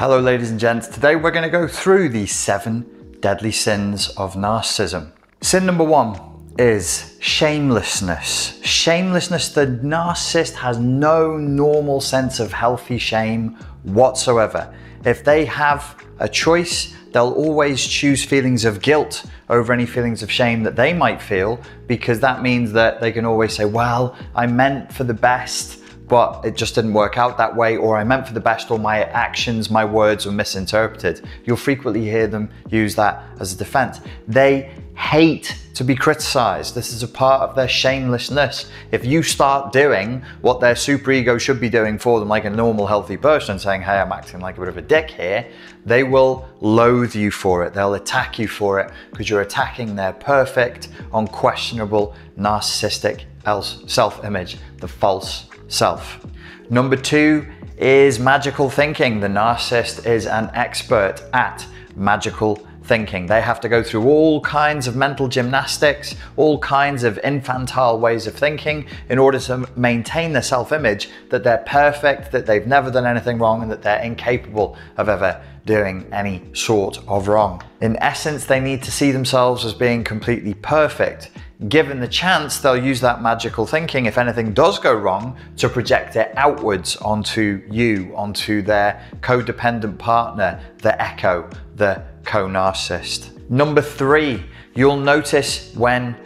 Hello, ladies and gents. Today we're going to go through the seven deadly sins of narcissism. Sin number one is shamelessness. Shamelessness, the narcissist has no normal sense of healthy shame whatsoever. If they have a choice, they'll always choose feelings of guilt over any feelings of shame that they might feel because that means that they can always say, Well, I meant for the best but it just didn't work out that way, or I meant for the best, or my actions, my words were misinterpreted. You'll frequently hear them use that as a defense. They hate to be criticized. This is a part of their shamelessness. If you start doing what their superego should be doing for them, like a normal, healthy person, saying, Hey, I'm acting like a bit of a dick here, they will loathe you for it. They'll attack you for it because you're attacking their perfect, unquestionable, narcissistic self image, the false self. Number two is magical thinking. The narcissist is an expert at magical thinking. They have to go through all kinds of mental gymnastics, all kinds of infantile ways of thinking in order to maintain their self image that they're perfect, that they've never done anything wrong, and that they're incapable of ever doing any sort of wrong. In essence, they need to see themselves as being completely perfect given the chance, they'll use that magical thinking, if anything does go wrong, to project it outwards onto you, onto their codependent partner, the echo, the co narcissist. Number three, you'll notice when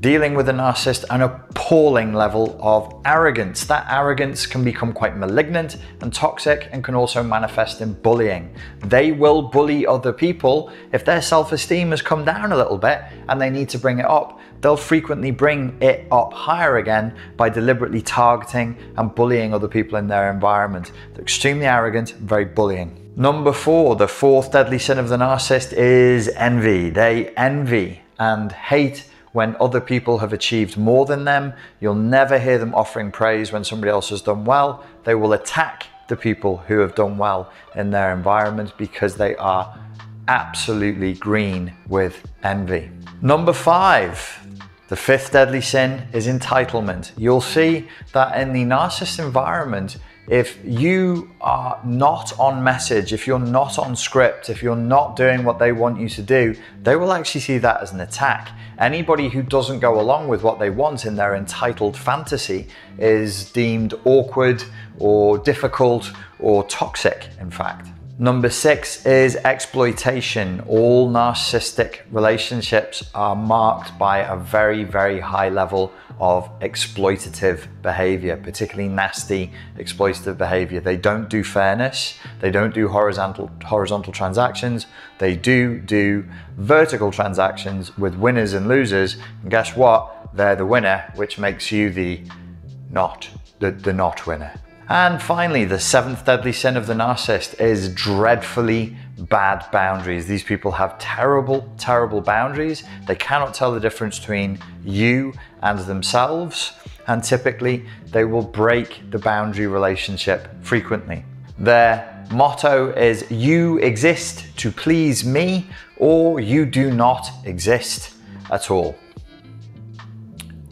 dealing with a narcissist an appalling level of arrogance. That arrogance can become quite malignant and toxic and can also manifest in bullying. They will bully other people if their self esteem has come down a little bit and they need to bring it up. They'll frequently bring it up higher again by deliberately targeting and bullying other people in their environment. They're extremely arrogant, very bullying. Number four, the fourth deadly sin of the narcissist is envy. They envy and hate when other people have achieved more than them. You'll never hear them offering praise when somebody else has done well. They will attack the people who have done well in their environment because they are absolutely green with envy. Number five, the fifth deadly sin is entitlement. You'll see that in the narcissist environment, if you are not on message, if you're not on script, if you're not doing what they want you to do, they will actually see that as an attack. Anybody who doesn't go along with what they want in their entitled fantasy is deemed awkward or difficult or toxic, in fact. Number six is exploitation. All narcissistic relationships are marked by a very, very high level of exploitative behavior, particularly nasty exploitative behavior. They don't do fairness, they don't do horizontal, horizontal transactions, they do do vertical transactions with winners and losers. And guess what? They're the winner, which makes you the not, the, the not winner. And finally, the seventh deadly sin of the narcissist is dreadfully bad boundaries. These people have terrible, terrible boundaries. They cannot tell the difference between you and themselves, and typically they will break the boundary relationship frequently. Their motto is you exist to please me, or you do not exist at all.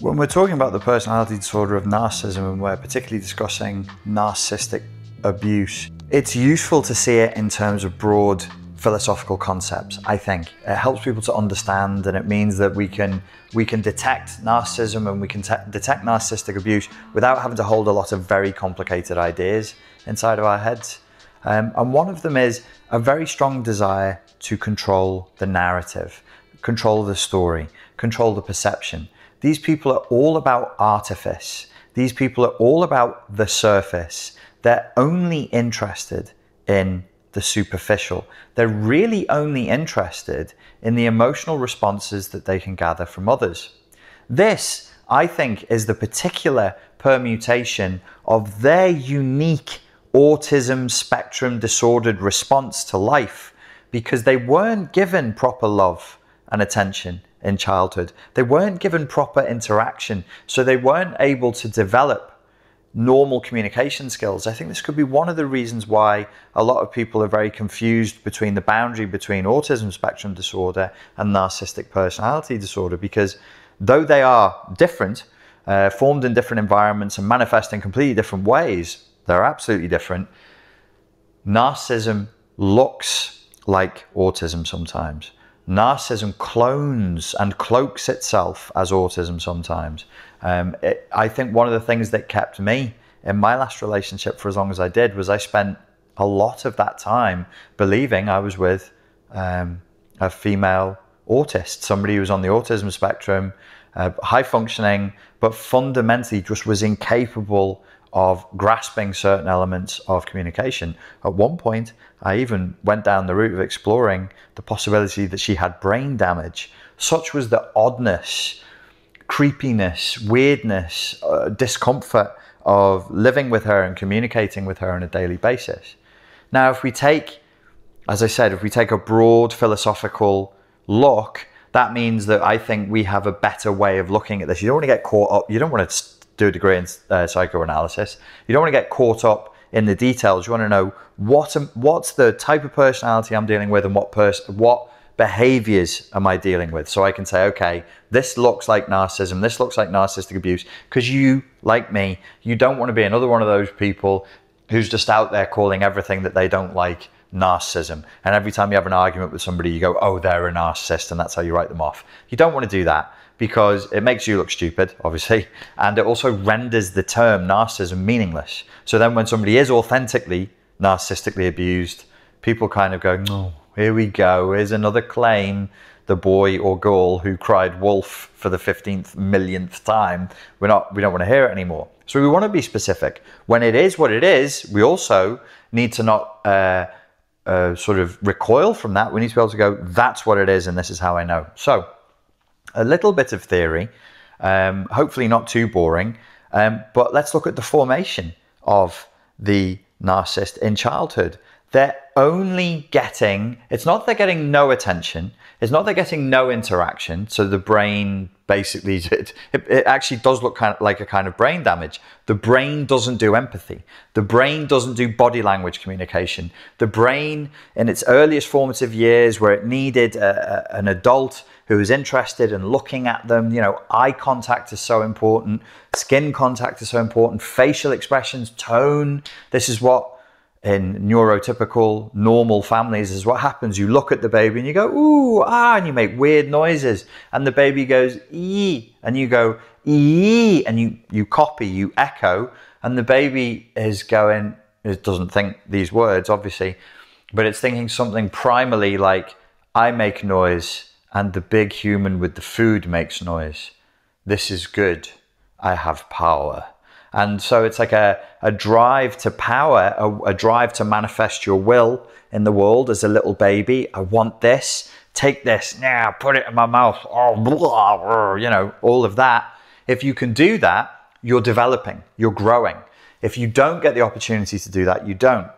When we're talking about the personality disorder of narcissism and we're particularly discussing narcissistic abuse, it's useful to see it in terms of broad philosophical concepts i think. It helps people to understand and it means that we can we can detect narcissism and we can te- detect narcissistic abuse without having to hold a lot of very complicated ideas inside of our heads. Um, and one of them is a very strong desire to control the narrative control the story control the perception these people are all about artifice. These people are all about the surface. They're only interested in the superficial. They're really only interested in the emotional responses that they can gather from others. This, I think, is the particular permutation of their unique autism spectrum disordered response to life because they weren't given proper love and attention in childhood. They weren't given proper interaction, so they weren't able to develop normal communication skills. I think this could be one of the reasons why a lot of people are very confused between the boundary between autism spectrum disorder and narcissistic personality disorder because though they are different, uh, formed in different environments and manifest in completely different ways, they're absolutely different. Narcissism looks like autism sometimes. Narcissism clones and cloaks itself as autism sometimes. Um, it, I think one of the things that kept me in my last relationship for as long as I did was I spent a lot of that time believing I was with um, a female autist, somebody who was on the autism spectrum, uh, high functioning, but fundamentally just was incapable of grasping certain elements of communication. At one point, I even went down the route of exploring the possibility that she had brain damage. Such was the oddness, creepiness, weirdness, uh, discomfort of living with her and communicating with her on a daily basis. Now, if we take, as I said, if we take a broad philosophical look, that means that I think we have a better way of looking at this. You don't want to get caught up, you don't want to do a degree in uh, psychoanalysis. You don't want to get caught up in the details. You want to know what am, what's the type of personality I'm dealing with and what what behaviors am I dealing with. So I can say, okay, this looks like narcissism. This looks like narcissistic abuse. Because you, like me, you don't want to be another one of those people who's just out there calling everything that they don't like narcissism. And every time you have an argument with somebody, you go, oh, they're a narcissist, and that's how you write them off. You don't want to do that because it makes you look stupid, obviously, and it also renders the term narcissism meaningless. So then when somebody is authentically narcissistically abused, people kind of go, oh, here we go, here's another claim. The boy or girl who cried wolf for the 15th millionth time, we're not, we don't want to hear it anymore. So we want to be specific. When it is what it is, we also need to not uh, uh, sort of recoil from that. We need to be able to go, that's what it is, and this is how I know. So a little bit of theory, um, hopefully not too boring, um, but let's look at the formation of the narcissist in childhood. They're only getting, it's not they're getting no attention, it's not they're getting no interaction. So the brain basically, it, it actually does look kind of like a kind of brain damage. The brain doesn't do empathy. The brain doesn't do body language communication. The brain, in its earliest formative years, where it needed a, a, an adult who is interested and looking at them. You know, eye contact is so important, skin contact is so important, facial expressions, tone. This is what in neurotypical normal families is what happens. You look at the baby and you go, ooh, ah, and you make weird noises. And the baby goes, ee, and you go, ee, and you, you copy, you echo. And the baby is going, it doesn't think these words, obviously, but it's thinking something primally like, I make noise and the big human with the food makes noise. This is good. I have power. And so it's like a, a drive to power, a, a drive to manifest your will in the world as a little baby. I want this. Take this now, put it in my mouth. Oh, blah, blah, you know, all of that. If you can do that, you're developing, you're growing. If you don't get the opportunity to do that, you don't.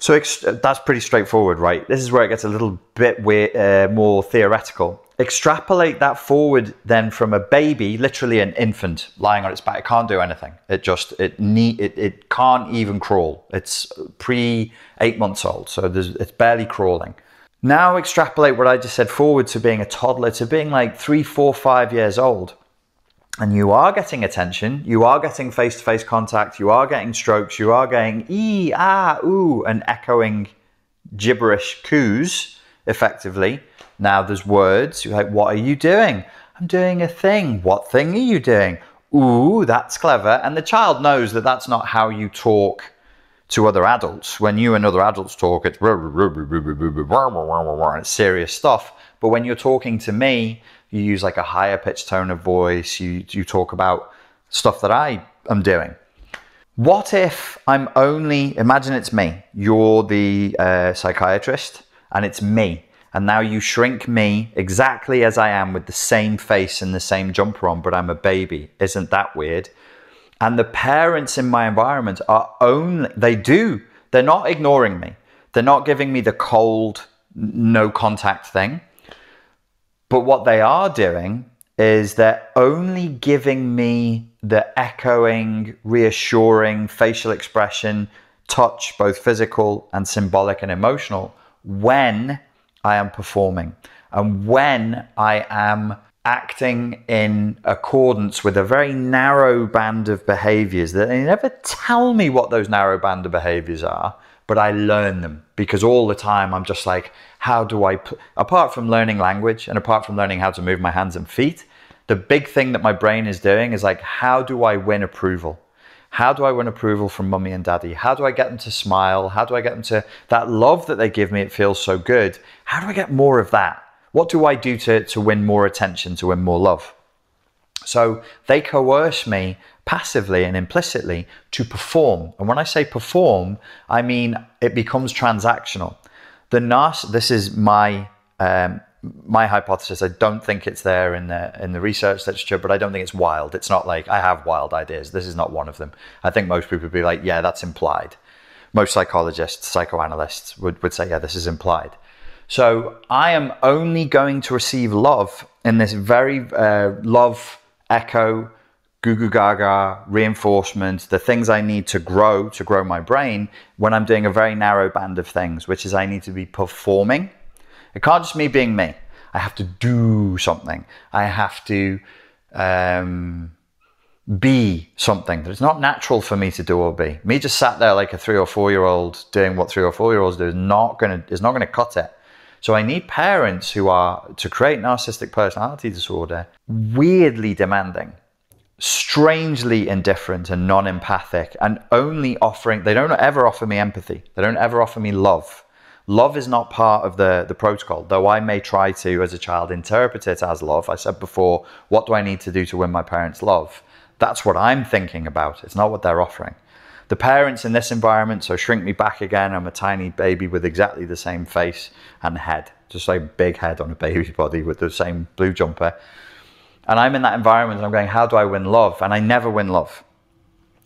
So that's pretty straightforward, right? This is where it gets a little bit uh, more theoretical. Extrapolate that forward then from a baby, literally an infant lying on its back. It can't do anything. It just it need it, it can't even crawl. It's pre eight months old, so it's barely crawling. Now extrapolate what I just said forward to being a toddler to being like three, four, five years old and you are getting attention, you are getting face to face contact, you are getting strokes, you are getting ee, ah, ooh, and echoing gibberish coos effectively. Now there's words, you're like, what are you doing? I'm doing a thing. What thing are you doing? Ooh, that's clever. And the child knows that that's not how you talk to other adults. When you and other adults talk, it's, it's serious stuff. But when you're talking to me, you use like a higher pitched tone of voice, you, you talk about stuff that I am doing. What if I'm only, imagine it's me, you're the uh, psychiatrist, and it's me. And now you shrink me exactly as I am with the same face and the same jumper on, but I'm a baby. Isn't that weird? And the parents in my environment are only, they do, they're not ignoring me. They're not giving me the cold, no contact thing. But what they are doing is they're only giving me the echoing, reassuring facial expression, touch, both physical and symbolic and emotional, when I am performing. And when I am acting in accordance with a very narrow band of behaviors that they never tell me what those narrow band of behaviors are, but I learn them because all the time I'm just like, how do I, p-? apart from learning language and apart from learning how to move my hands and feet, the big thing that my brain is doing is like, how do I win approval? How do I win approval from mummy and daddy? How do I get them to smile? How do I get them to that love that they give me? It feels so good. How do I get more of that? What do I do to, to win more attention, to win more love? So they coerce me passively and implicitly to perform. And when I say perform, I mean it becomes transactional. The narciss- this is my um, my hypothesis. I don't think it's there in the in the research literature, but I don't think it's wild. It's not like I have wild ideas. This is not one of them. I think most people would be like, yeah, that's implied. Most psychologists, psychoanalysts would, would say, yeah, this is implied. So I am only going to receive love in this very uh, love echo, goo gaga, reinforcement, the things I need to grow, to grow my brain when I'm doing a very narrow band of things, which is I need to be performing it can't just me being me. I have to do something. I have to um, be something that is not natural for me to do or be. Me just sat there like a three or four year old doing what three or four year olds do is not gonna is not gonna cut it. So I need parents who are to create narcissistic personality disorder weirdly demanding, strangely indifferent and non-empathic, and only offering they don't ever offer me empathy. They don't ever offer me love Love is not part of the, the protocol, though I may try to, as a child, interpret it as love. I said before, what do I need to do to win my parents' love? That's what I'm thinking about. It's not what they're offering. The parents in this environment, so shrink me back again. I'm a tiny baby with exactly the same face and head, just like big head on a baby body with the same blue jumper. And I'm in that environment and I'm going, how do I win love? And I never win love.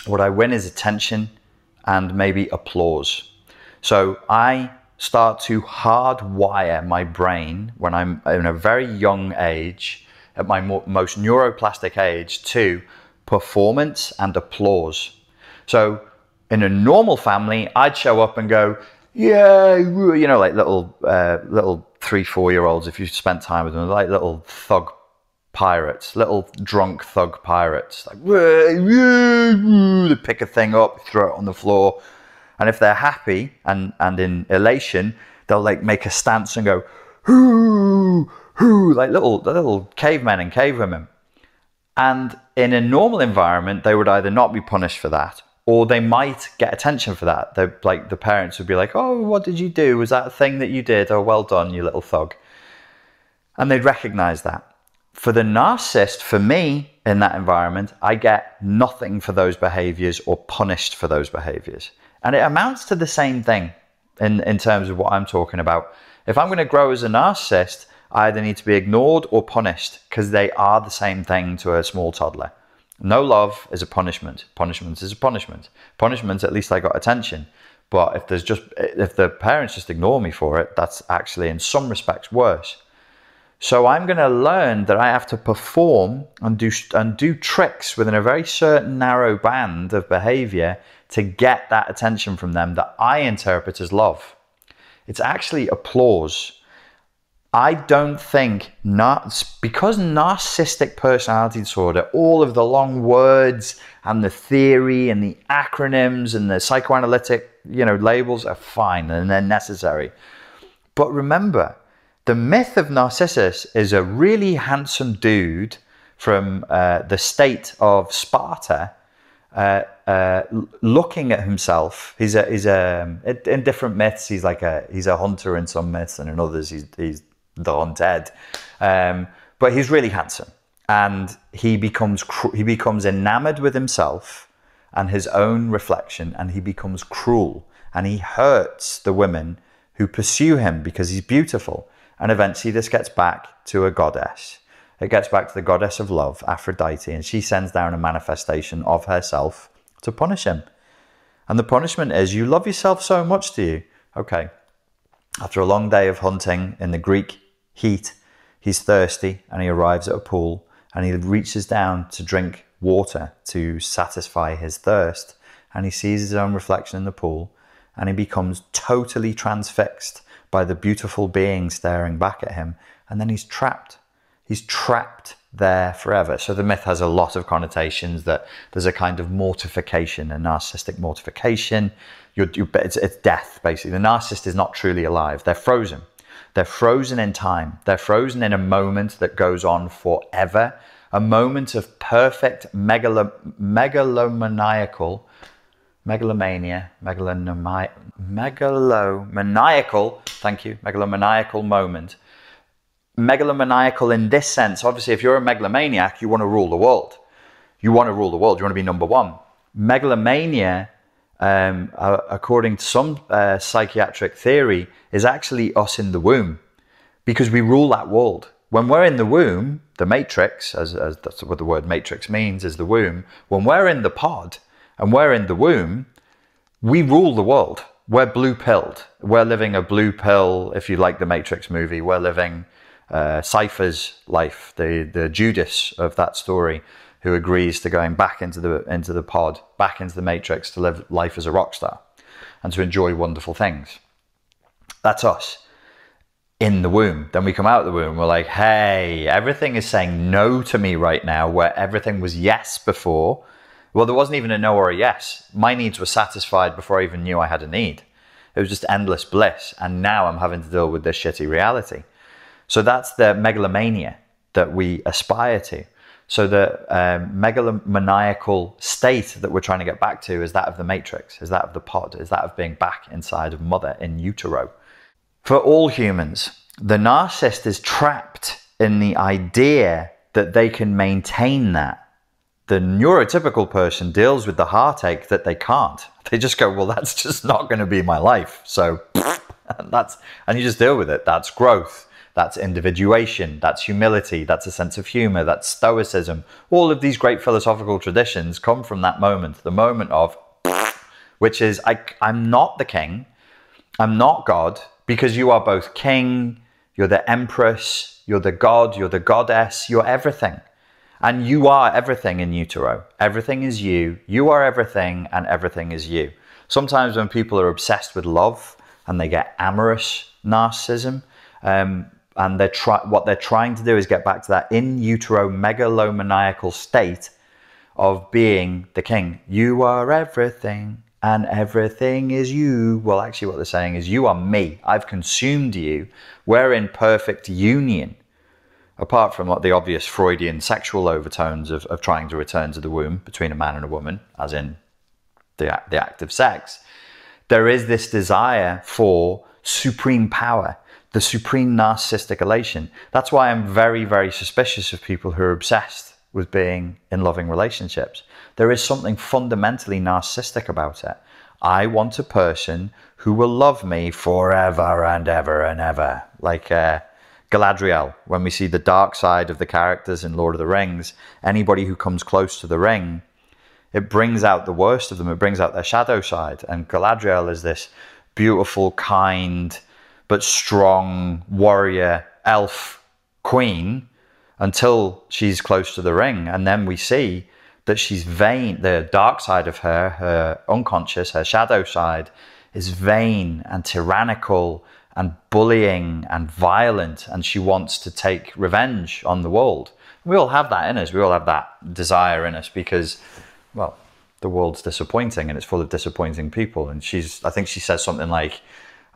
What I win is attention and maybe applause. So I start to hardwire my brain when I'm in a very young age, at my most neuroplastic age, to performance and applause. So in a normal family, I'd show up and go, yeah, you know, like little uh, little three, four year olds. If you spent time with them, like little thug pirates, little drunk thug pirates. Like they pick a thing up, throw it on the floor, and if they're happy and, and in elation, they'll like make a stance and go, hoo, hoo, like little, little cavemen and cavewomen. And in a normal environment, they would either not be punished for that or they might get attention for that. They're, like the parents would be like, "Oh, what did you do? Was that a thing that you did? Oh, well done, you little thug." And they'd recognize that. For the narcissist, for me in that environment, I get nothing for those behaviors or punished for those behaviors. And it amounts to the same thing in, in terms of what I'm talking about. If I'm going to grow as a narcissist, I either need to be ignored or punished because they are the same thing to a small toddler. No love is a punishment. Punishment is a punishment. Punishment, at least I got attention. But if there's just if the parents just ignore me for it, that's actually in some respects worse. So I'm going to learn that I have to perform and do and do tricks within a very certain narrow band of behavior to get that attention from them that I interpret as love. It's actually applause. I don't think not because narcissistic personality disorder, all of the long words and the theory and the acronyms and the psychoanalytic, you know, labels are fine and they're necessary. But remember, the myth of Narcissus is a really handsome dude from uh, the state of Sparta uh, uh, looking at himself. He's a he's a in different myths. He's like a he's a hunter in some myths, and in others he's he's the undead. Um, but he's really handsome, and he becomes he becomes enamored with himself and his own reflection, and he becomes cruel, and he hurts the women who pursue him because he's beautiful. And eventually, this gets back to a goddess it gets back to the goddess of love, Aphrodite, and she sends down a manifestation of herself to punish him. And the punishment is you love yourself so much, do you? Okay. After a long day of hunting in the Greek heat, he's thirsty and he arrives at a pool and he reaches down to drink water to satisfy his thirst. And he sees his own reflection in the pool and he becomes totally transfixed by the beautiful being staring back at him. And then he's trapped he's trapped there forever. So the myth has a lot of connotations that there's a kind of mortification, a narcissistic mortification, you're, you're, it's, it's death, basically. The narcissist is not truly alive. They're frozen. They're frozen in time. They're frozen in a moment that goes on forever, a moment of perfect megalo, megalomaniacal, megalomania, megalonomai, megalomaniacal, thank you, megalomaniacal moment. Megalomaniacal in this sense, obviously, if you're a megalomaniac, you want to rule the world. You want to rule the world. You want to be number one. Megalomania um, according to some uh, psychiatric theory, is actually us in the womb because we rule that world. When we're in the womb, the matrix, as, as that's what the word matrix means, is the womb. When we're in the pod and we're in the womb, we rule the world. We're blue pilled. We're living a blue pill, if you like the Matrix movie. We're living uh, Cypher's life, the, the Judas of that story who agrees to going back into the into the pod, back into the matrix to live life as a rock star and to enjoy wonderful things. That's us in the womb. Then we come out of the womb, we're like, hey, everything is saying no to me right now, where everything was yes before. Well, there wasn't even a no or a yes. My needs were satisfied before I even knew I had a need. It was just endless bliss. And now I'm having to deal with this shitty reality. So that's the megalomania that we aspire to. So the um, megalomaniacal state that we're trying to get back to is that of the matrix, is that of the pod, is that of being back inside of mother in utero. For all humans, the narcissist is trapped in the idea that they can maintain that. The neurotypical person deals with the heartache that they can't. They just go, well, that's just not going to be my life. So that's, and you just deal with it. That's growth. That's individuation, that's humility, that's a sense of humor, that's stoicism. All of these great philosophical traditions come from that moment, the moment of, which is, I, I'm not the king, I'm not God, because you are both king, you're the empress, you're the god, you're the goddess, you're everything. And you are everything in utero. Everything is you. You are everything, and everything is you. Sometimes when people are obsessed with love and they get amorous narcissism, um, and they're try- what they're trying to do is get back to that in utero megalomaniacal state of being the king. You are everything and everything is you. Well, actually, what they're saying is, You are me. I've consumed you. We're in perfect union. Apart from the obvious Freudian sexual overtones of, of trying to return to the womb between a man and a woman, as in the, the act of sex, there is this desire for supreme power the supreme narcissistic elation. That's why I'm very, very suspicious of people who are obsessed with being in loving relationships. There is something fundamentally narcissistic about it. I want a person who will love me forever and ever and ever. Like uh, Galadriel, when we see the dark side of the characters in Lord of the Rings, anybody who comes close to the ring, it brings out the worst of them. It brings out their shadow side. And Galadriel is this beautiful, kind, but strong warrior elf queen until she's close to the ring. And then we see that she's vain. The dark side of her, her unconscious, her shadow side, is vain and tyrannical and bullying and violent. And she wants to take revenge on the world. We all have that in us. We all have that desire in us because, well, the world's disappointing and it's full of disappointing people. And she's, I think she says something like,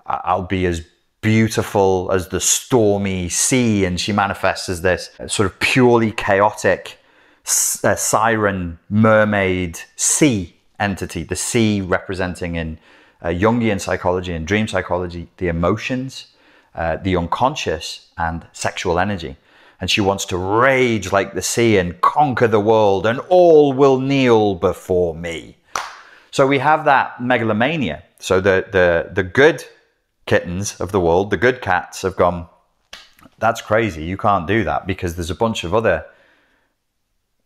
I'll be as beautiful as the stormy sea, and she manifests as this sort of purely chaotic uh, siren mermaid sea entity. The sea representing in uh, Jungian psychology and dream psychology the emotions, uh, the unconscious, and sexual energy. And she wants to rage like the sea and conquer the world, and all will kneel before me. So we have that megalomania. So the the the good kittens of the world, the good cats, have gone, that's crazy. You can't do that because there's a bunch of other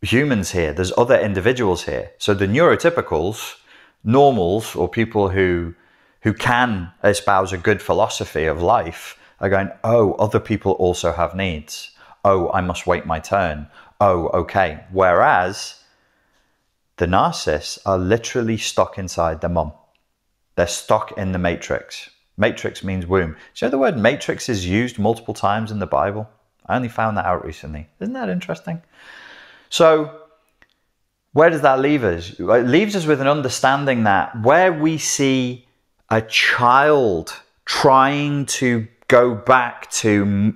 humans here, there's other individuals here. So the neurotypicals, normals, or people who who can espouse a good philosophy of life are going, oh, other people also have needs. Oh, I must wait my turn. Oh, okay. Whereas the narcissists are literally stuck inside their mum. They're stuck in the matrix. Matrix means womb. Do you know the word matrix is used multiple times in the Bible? I only found that out recently. Isn't that interesting? So where does that leave us? It leaves us with an understanding that where we see a child trying to go back to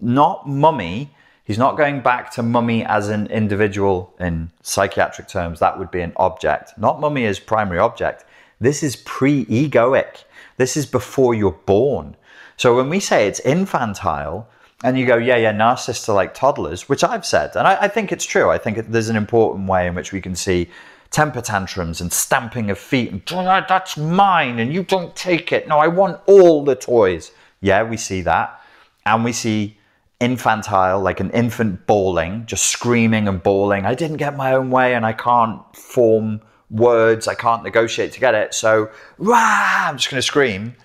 not mummy, he's not going back to mummy as an individual in psychiatric terms, that would be an object, not mummy as primary object. This is pre egoic. This is before you're born. So when we say it's infantile, and you go, yeah, yeah, narcissists are like toddlers, which I've said, and I, I think it's true. I think it, there's an important way in which we can see temper tantrums and stamping of feet and oh, that's mine and you don't take it. No, I want all the toys. Yeah, we see that. And we see infantile, like an infant bawling, just screaming and bawling. I didn't get my own way and I can't form words. I can't negotiate to get it. So, rah, I'm just going to scream.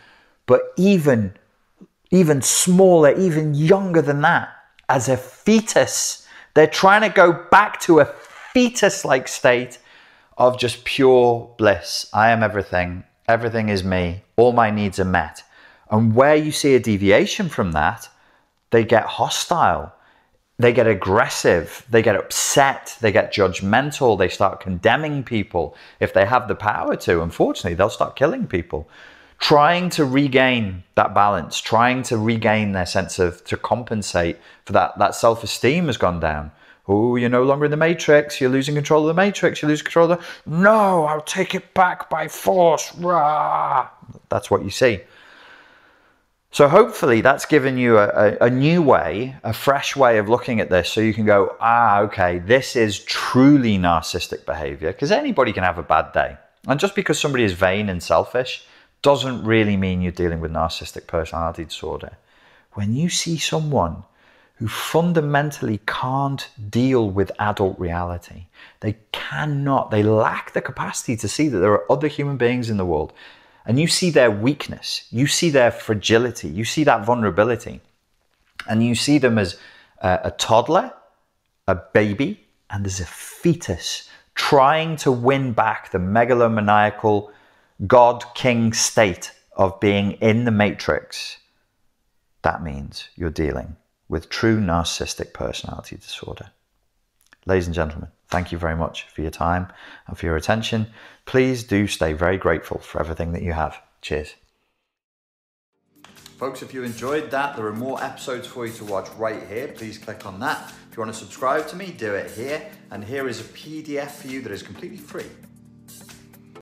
But even even smaller, even younger than that, as a fetus. They're trying to go back to a fetus like state of just pure bliss. I am everything. Everything is me. All my needs are met. And where you see a deviation from that, they get hostile. They get aggressive. They get upset. They get judgmental. They start condemning people. If they have the power to, unfortunately, they'll start killing people trying to regain that balance, trying to regain their sense of to compensate for that that self-esteem has gone down. Oh, you're no longer in the matrix. You're losing control of the matrix. You lose control of the. No, I'll take it back by force. Rah! That's what you see. So hopefully that's given you a, a, new way, a fresh way of looking at this, so you can go, ah, okay, this is truly narcissistic behavior. Because anybody can have a bad day, and just because somebody is vain and selfish doesn't really mean you're dealing with narcissistic personality disorder. When you see someone who fundamentally can't deal with adult reality, they cannot, they lack the capacity to see that there are other human beings in the world, and you see their weakness, you see their fragility, you see that vulnerability, and you see them as a, a toddler, a baby, and as a fetus trying to win back the megalomaniacal God King state of being in the matrix, that means you're dealing with true narcissistic personality disorder. Ladies and gentlemen, thank you very much for your time and for your attention. Please do stay very grateful for everything that you have. Cheers. Folks, if you enjoyed that, there are more episodes for you to watch right here. Please click on that. If you want to subscribe to me, do it here. And here is a PDF for you that is completely free